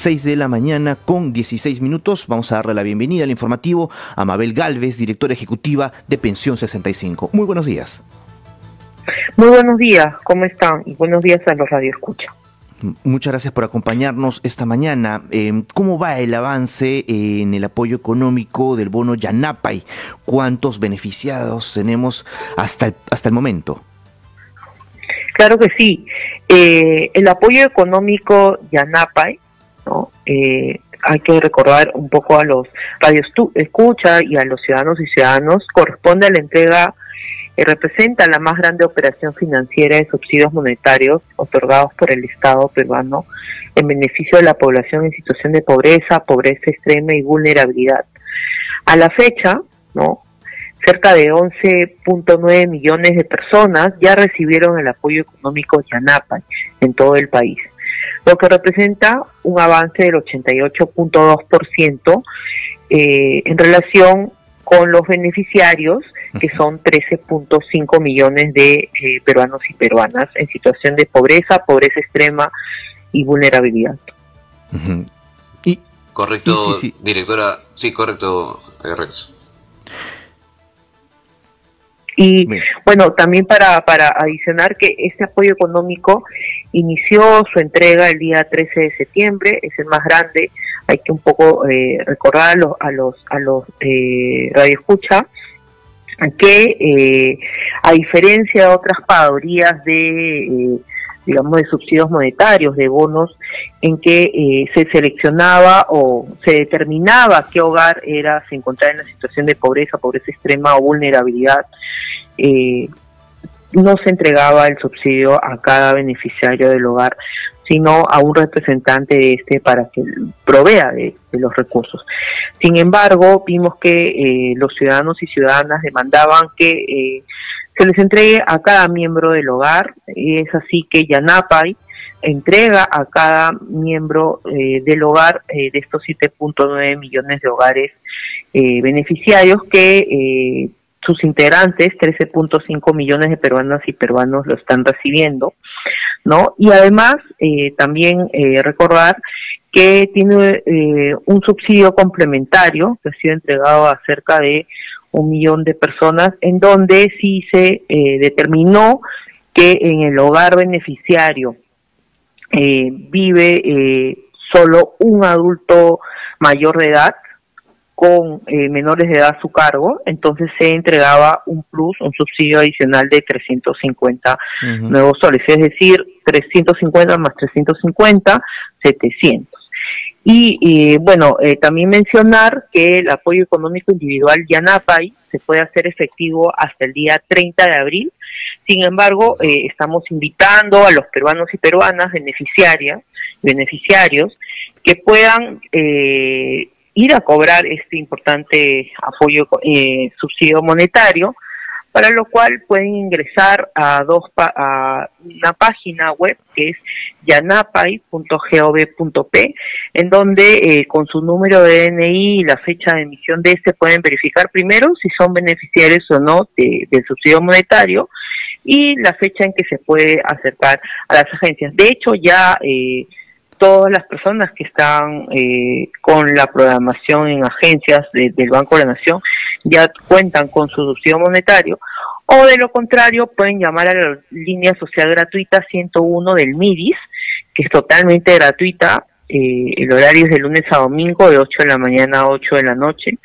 6 de la mañana con 16 minutos. Vamos a darle la bienvenida al informativo a Mabel Galvez, directora ejecutiva de Pensión 65. Muy buenos días. Muy buenos días, ¿cómo están? Y buenos días a los radioescucha. Muchas gracias por acompañarnos esta mañana. Em, ¿Cómo va el avance en el apoyo económico del bono Yanapay? ¿Cuántos beneficiados tenemos hasta el, hasta el momento? Claro que sí. Eh, el apoyo económico Yanapay, ¿no? Eh, hay que recordar un poco a los radios escucha y a los ciudadanos y ciudadanos, corresponde a la entrega que representa la más grande operación financiera de subsidios monetarios otorgados por el Estado peruano en beneficio de la población en situación de pobreza, pobreza extrema y vulnerabilidad. A la fecha, ¿no? cerca de 11.9 millones de personas ya recibieron el apoyo económico Yanapa en todo el país, lo que representa un avance del 88.2% eh, en relación con los beneficiarios, que son 13.5 millones de eh, peruanos y peruanas en situación de pobreza, pobreza extrema y vulnerabilidad. y, correcto, directora. Sí, correcto, Rex. Y bueno, también para, para adicionar que este apoyo económico inició su entrega el día 13 de septiembre, es el más grande, hay que un poco eh, recordar a los, a los, a los eh, radioescucha que eh, a diferencia de otras pagadorías de eh, digamos de subsidios monetarios, de bonos, en que se seleccionaba o se determinaba qué hogar era se encontraba en la situación de pobreza, pobreza extrema o vulnerabilidad, eh, no se entregaba el subsidio a cada beneficiario del hogar, sino a un representante de este para que provea de, los recursos. Sin embargo, vimos que eh, los ciudadanos y ciudadanas demandaban que eh, se les entregue a cada miembro del hogar, y es así que Yanapay entrega a cada miembro eh, del hogar de estos 7.9 millones de hogares beneficiarios que sus integrantes, 13.5 millones de peruanas y peruanos lo están recibiendo, ¿no? Y además, eh, también eh, recordar que tiene eh, un subsidio complementario que ha sido entregado a cerca de un millón de personas, en donde sí se determinó que en el hogar beneficiario vive solo un adulto mayor de edad, con eh, menores de edad a su cargo, entonces se entregaba un plus, un subsidio adicional de 350 nuevos soles, es decir, 350 más 350, 700. Y bueno, eh, también mencionar que el apoyo económico individual Yanapay se puede hacer efectivo hasta el día 30 de abril. Sin embargo, eh, estamos invitando a los peruanos y peruanas beneficiarias, beneficiarios que puedan eh, ir a cobrar este importante apoyo, eh, subsidio monetario, para lo cual pueden ingresar a dos a una página web que es yanapay.gov.p, en donde eh, con su número de DNI y la fecha de emisión de este pueden verificar primero si son beneficiarios o no del subsidio monetario y la fecha en que se puede acercar a las agencias. De hecho, ya eh, todas las personas que están eh, con la programación en agencias del Banco de la Nación ya cuentan con su subsidio monetario o de lo contrario pueden llamar a la línea social gratuita 101 del MIDIS que es totalmente gratuita eh, el horario es de lunes a domingo de 8 de la mañana a 8 de la noche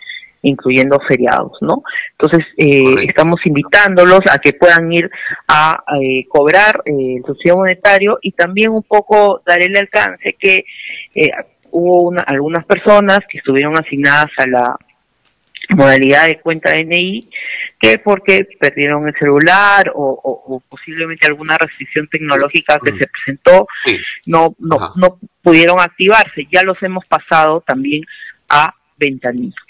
incluyendo feriados, ¿no? Entonces, eh, estamos invitándolos a que puedan ir a eh, cobrar eh, el subsidio monetario y también un poco dar el alcance que hubo algunas personas que estuvieron asignadas a la modalidad de cuenta DNI que porque perdieron el celular o, posiblemente alguna restricción tecnológica que mm. se presentó no no no pudieron activarse. Ya los hemos pasado también a ventanilla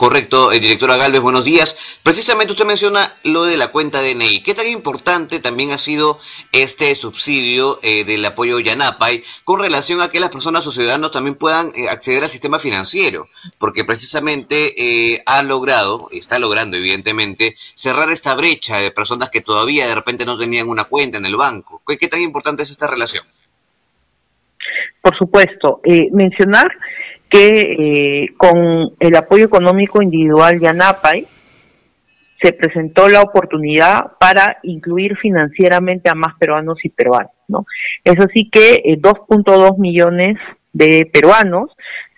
Correcto, eh, directora Galvez, buenos días. Precisamente usted menciona lo de la cuenta DNI. ¿Qué tan importante también ha sido este subsidio eh, del apoyo Yanapay con relación a que las personas o ciudadanos también puedan eh, acceder al sistema financiero? Porque precisamente eh, ha logrado, está logrando evidentemente, cerrar esta brecha de personas que todavía de repente no tenían una cuenta en el banco. ¿Qué, qué tan importante es esta relación? por supuesto. Mencionar que eh, con el apoyo económico individual Yanapay se presentó la oportunidad para incluir financieramente a más peruanos y peruanas, ¿no? Es así que 2.2 millones de peruanos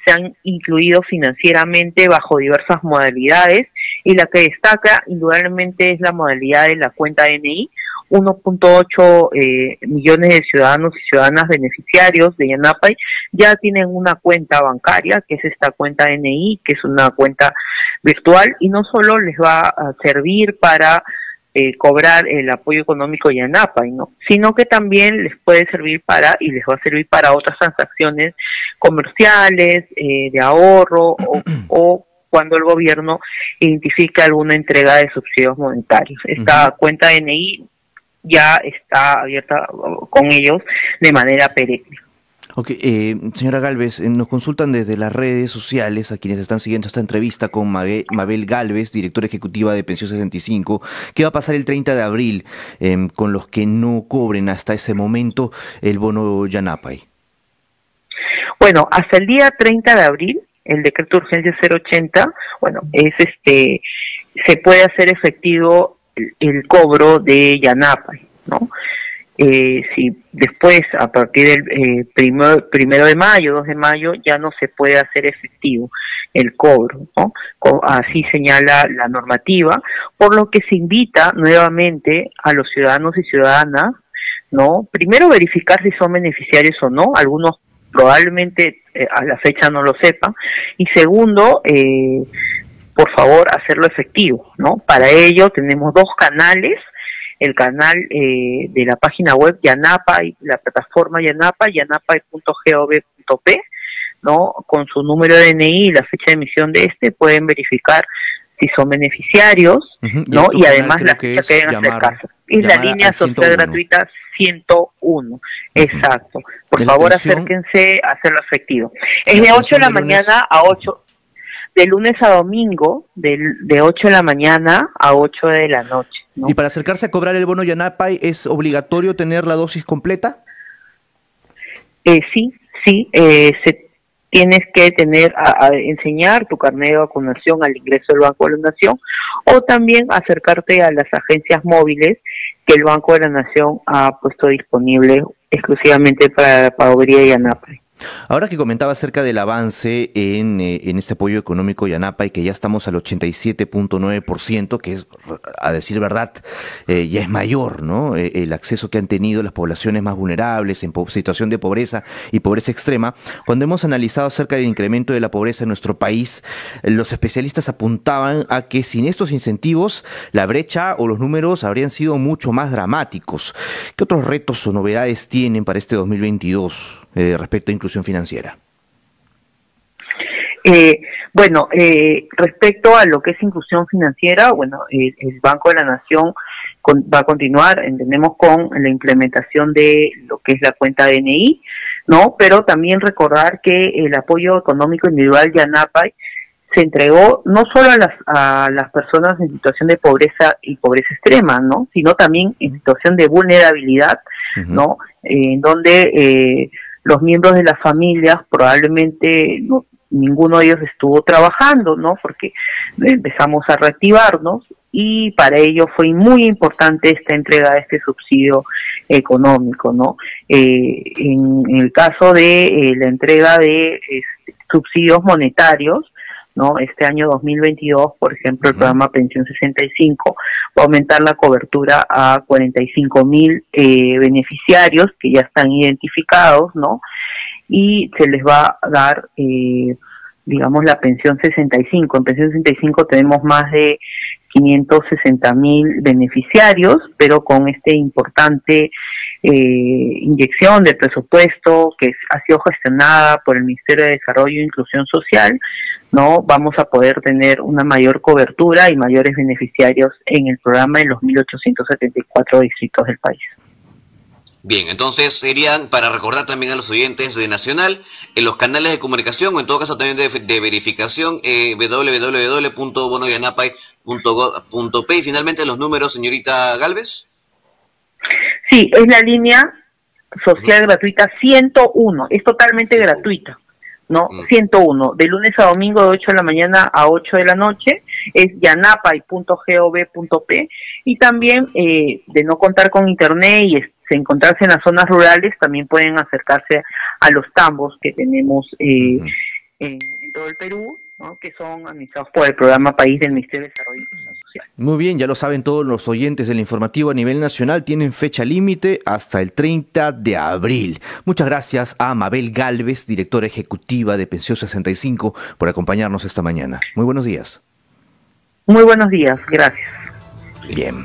se han incluido financieramente bajo diversas modalidades y la que destaca indudablemente es la modalidad de la cuenta DNI. 1.8 eh, millones de ciudadanos y ciudadanas beneficiarios de Yanapay ya tienen una cuenta bancaria, que es esta cuenta DNI, que es una cuenta virtual, y no solo les va a servir para eh, cobrar el apoyo económico de Yanapay, ¿no? sino que también les puede servir para, y les va a servir para otras transacciones comerciales, eh, de ahorro o, cuando el gobierno identifica alguna entrega de subsidios monetarios. Esta cuenta DNI ya está abierta con ellos de manera perenne. Ok, eh, señora Galvez, eh, nos consultan desde las redes sociales a quienes están siguiendo esta entrevista con Mabel, Galvez, directora ejecutiva de Pensión 65. ¿Qué va a pasar el 30 de abril em, con los que no cobren hasta ese momento el bono Yanapay? Bueno, hasta el día 30 de abril, el decreto de urgencia 080, bueno, es este, se puede hacer efectivo el, cobro de Yanapay, ¿no? Eh, si después, a partir del eh, primero, de mayo, 2 de mayo, ya no se puede hacer efectivo el cobro, ¿no? Así señala la normativa, por lo que se invita nuevamente a los ciudadanos y ciudadanas, ¿no? Primero verificar si son beneficiarios o no, algunos probablemente eh, a la fecha no lo sepan, y segundo, eh, por favor, hacerlo efectivo, ¿no? Para ello tenemos dos canales el canal eh, de la página web Yanapa y la plataforma Yanapa, yanapa.gov.p, ¿no? Con su número de DNI y la fecha de emisión de este pueden verificar si son beneficiarios, ¿no? Y, además la fecha que deben hacer caso. Es la línea social gratuita 101. Exacto. Por favor, acérquense a hacerlo efectivo. Es de 8 de la mañana a 8 de lunes a domingo, de, de 8 de la mañana a 8 de la noche. ¿Y para acercarse a cobrar el bono Yanapay es obligatorio tener la dosis completa? Eh, sí, sí, eh, se, tienes que tener a, enseñar tu carnet de vacunación al ingreso del Banco de la Nación o también acercarte a las agencias móviles que el Banco de la Nación ha puesto disponible exclusivamente para la pagodería de Anapay. Ahora que comentaba acerca del avance en, eh, este apoyo económico Yanapa y que ya estamos al 87.9%, que es, a decir verdad, eh, ya es mayor, ¿no? Eh, el acceso que han tenido las poblaciones más vulnerables en situación de pobreza y pobreza extrema. Cuando hemos analizado acerca del incremento de la pobreza en nuestro país, los especialistas apuntaban a que sin estos incentivos la brecha o los números habrían sido mucho más dramáticos. ¿Qué otros retos o novedades tienen para este 2022? Eh, respecto a inclusión financiera? Eh, bueno, eh, respecto a lo que es inclusión financiera, bueno, el Banco de la Nación va a continuar, entendemos, con la implementación de lo que es la cuenta DNI, ¿no? Pero también recordar que el apoyo económico individual de ANAPAI se entregó no solo a las, a las personas en situación de pobreza y pobreza extrema, ¿no? Sino también en situación de vulnerabilidad, ¿no? en donde los miembros de las familias probablemente no, ninguno de ellos estuvo trabajando, ¿no? Porque empezamos a reactivarnos y para ello fue muy importante esta entrega de este subsidio económico, ¿no? Eh, en, el caso de eh, la entrega de este, subsidios monetarios, ¿no? Este año 2022, por ejemplo, el programa Pensión 65 va a aumentar la cobertura a 45 mil eh, beneficiarios que ya están identificados, ¿no? Y se les va a dar, eh, digamos, la pensión 65. En pensión 65 tenemos más de 560 mil beneficiarios, pero con este importante eh, inyección de presupuesto que ha sido gestionada por el Ministerio de Desarrollo e Inclusión Social, no vamos a poder tener una mayor cobertura y mayores beneficiarios en el programa en los 1.874 distritos del país. Bien, entonces serían, para recordar también a los oyentes de Nacional, en los canales de comunicación en todo caso también de, verificación, eh, www.bonoyanapay.gov.p y finalmente los números, señorita Galvez. Sí, es la línea social gratuita 101, es totalmente gratuita. ¿no? 101, mm. de lunes a domingo de 8 de la mañana a 8 de la noche, es yanapay.gov.p y también eh, de no contar con internet y encontrarse en las zonas rurales, también pueden acercarse a los tambos que tenemos eh, en, todo el Perú, que son administrados por el programa País del Ministerio de Desarrollo Social. Muy bien, ya lo saben todos los oyentes del informativo a nivel nacional, tienen fecha límite hasta el 30 de abril. Muchas gracias a Mabel Galvez, directora ejecutiva de Pensión 65, por acompañarnos esta mañana. Muy buenos días. Muy buenos días, gracias. Bien.